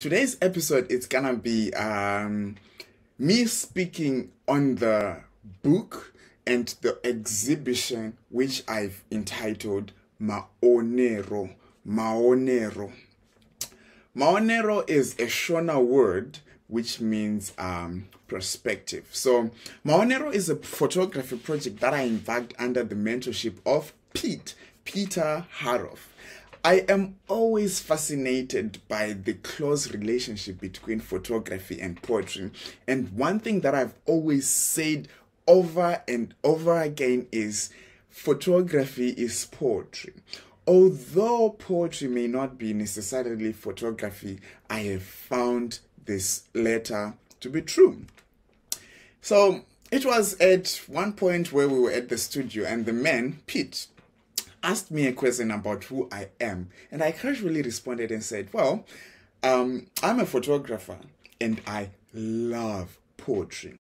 Today's episode is gonna be um, me speaking on the book and the exhibition which I've entitled Maonero. Maonero. Maonero is a Shona word which means um, perspective. So, Maonero is a photography project that I embarked under the mentorship of Pete, Peter Haroff. I am always fascinated by the close relationship between photography and poetry. And one thing that I've always said over and over again is photography is poetry. Although poetry may not be necessarily photography, I have found this letter to be true. So it was at one point where we were at the studio, and the man, Pete, asked me a question about who I am. And I casually responded and said, Well, um, I'm a photographer and I love poetry.